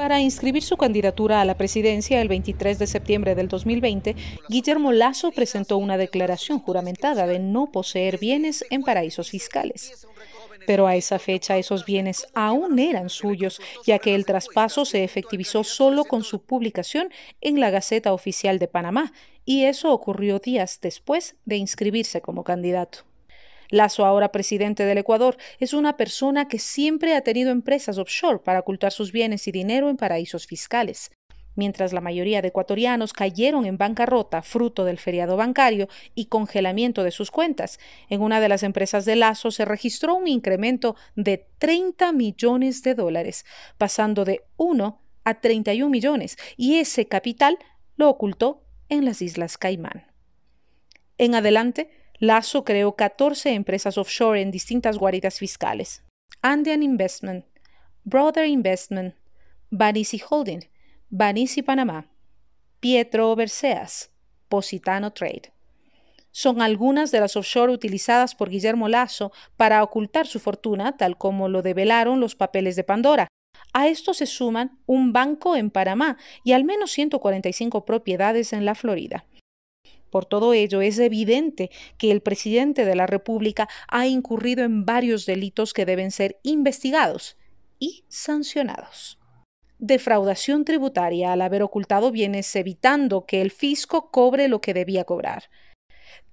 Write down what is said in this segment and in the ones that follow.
Para inscribir su candidatura a la presidencia el 23 de septiembre del 2020, Guillermo Lazo presentó una declaración juramentada de no poseer bienes en paraísos fiscales. Pero a esa fecha esos bienes aún eran suyos, ya que el traspaso se efectivizó solo con su publicación en la Gaceta Oficial de Panamá, y eso ocurrió días después de inscribirse como candidato. Lazo, ahora presidente del Ecuador, es una persona que siempre ha tenido empresas offshore para ocultar sus bienes y dinero en paraísos fiscales. Mientras la mayoría de ecuatorianos cayeron en bancarrota fruto del feriado bancario y congelamiento de sus cuentas, en una de las empresas de Lazo se registró un incremento de 30 millones de dólares, pasando de 1 a 31 millones, y ese capital lo ocultó en las Islas Caimán. En adelante, Lazo creó 14 empresas offshore en distintas guaridas fiscales. Andean Investment, Brother Investment, Banisi Holding, Banisi Panamá, Pietro Berceas, Positano Trade. Son algunas de las offshore utilizadas por Guillermo Lazo para ocultar su fortuna, tal como lo develaron los papeles de Pandora. A esto se suman un banco en Panamá y al menos 145 propiedades en la Florida. Por todo ello, es evidente que el presidente de la República ha incurrido en varios delitos que deben ser investigados y sancionados. Defraudación tributaria al haber ocultado bienes evitando que el fisco cobre lo que debía cobrar.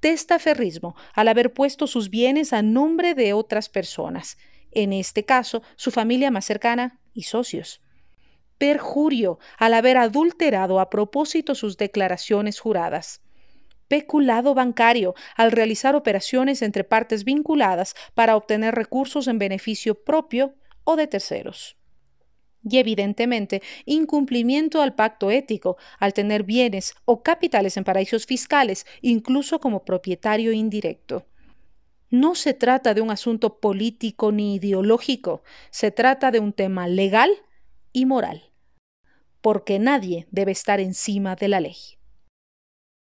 Testaferrismo al haber puesto sus bienes a nombre de otras personas, en este caso su familia más cercana y socios. Perjurio al haber adulterado a propósito sus declaraciones juradas peculado bancario al realizar operaciones entre partes vinculadas para obtener recursos en beneficio propio o de terceros. Y evidentemente, incumplimiento al pacto ético al tener bienes o capitales en paraísos fiscales, incluso como propietario indirecto. No se trata de un asunto político ni ideológico, se trata de un tema legal y moral, porque nadie debe estar encima de la ley.